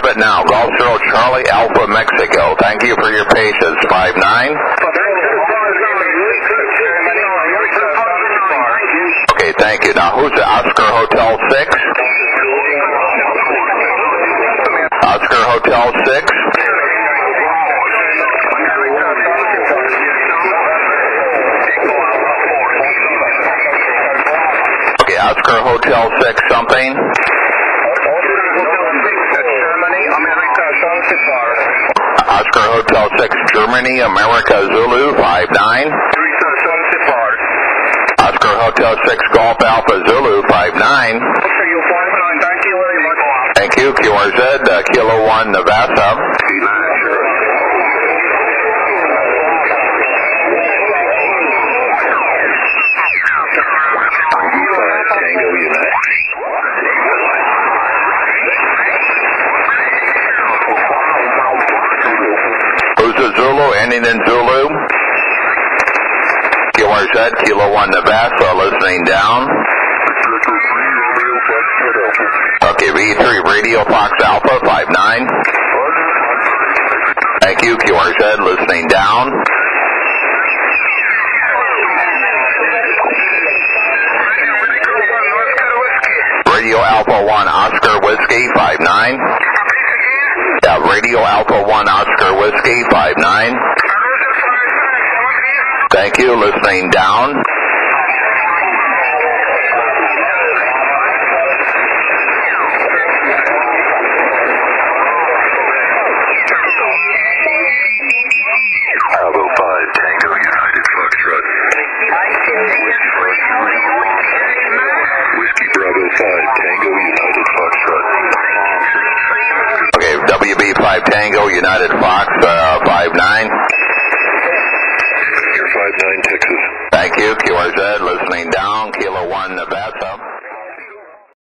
it now. Golf Zero Charlie Alpha Mexico. Thank you for your patience. Five nine. Okay, thank you. Now, who's the Oscar Hotel 6? Oscar Hotel 6? Okay, Oscar Hotel 6 something. Oscar Hotel 6 Germany, America Zulu 59. Oscar Hotel 6 Golf Alpha Zulu 59. Thank you. QRZ, uh, Kilo 1 Nevada. Tango United. Zulu? Ending in Zulu. QRZ, Kilo 1 Nevada, listening down. Okay, V3 Radio Fox Alpha 59. Thank you, QRZ, listening down. Radio Alpha 1 Oscar Whiskey 59. Yeah, Radio Alpha 1 Oscar Whiskey 59. Thank you, listening down. WB5 Tango United Fox uh, 59. You're 5-9 Texas. Thank you, QRZ, listening down. Kilo 1 Nevada.